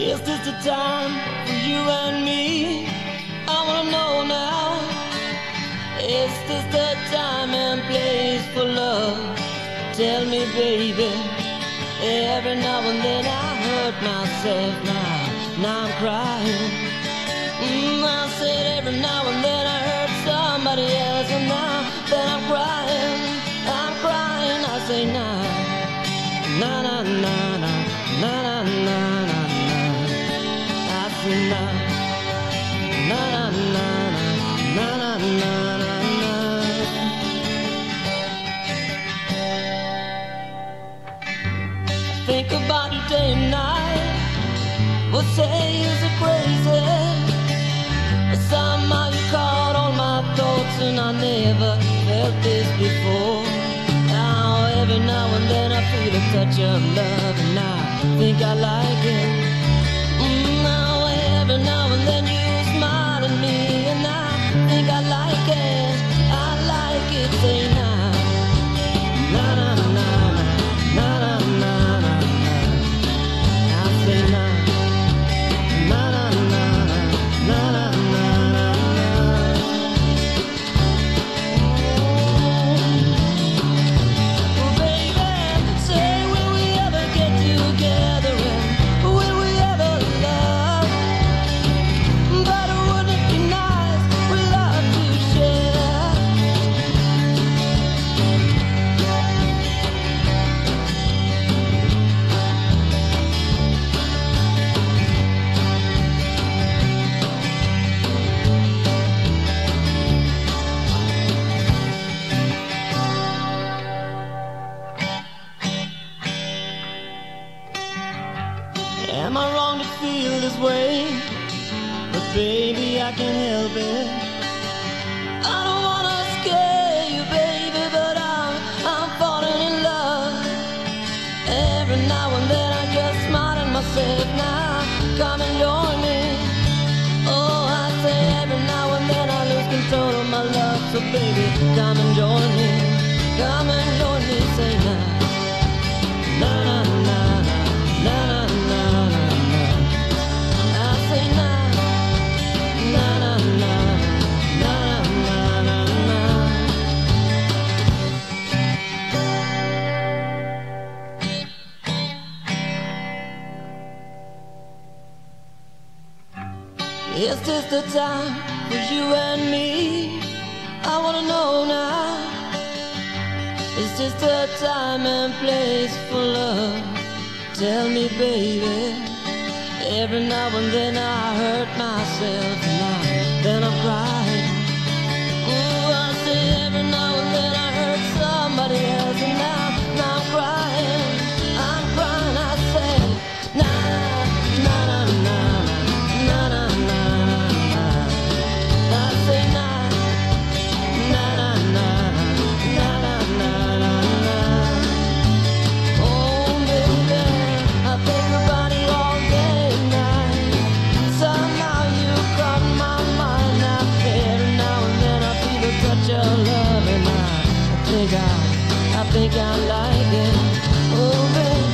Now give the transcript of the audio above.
Is this the time for you and me? I wanna know now. Is this the time and place for love? Tell me, baby. Every now and then I hurt myself now. Now I'm crying. Mm, I said every now and then I hurt somebody else, and now that I'm crying, I'm crying. I say now, na na na Think about you day and night. Would say you're crazy. Somehow you caught all my thoughts and I never felt this before. Now every now and then I feel a touch of love and I think I like it woman than you. Am I wrong to feel this way? But baby, I can't help it. Is this the time for you and me? I wanna know now. Is this the time and place for love? Tell me, baby. Every now and then I hurt myself, now then I'm crying. I think I like it. Oh, baby.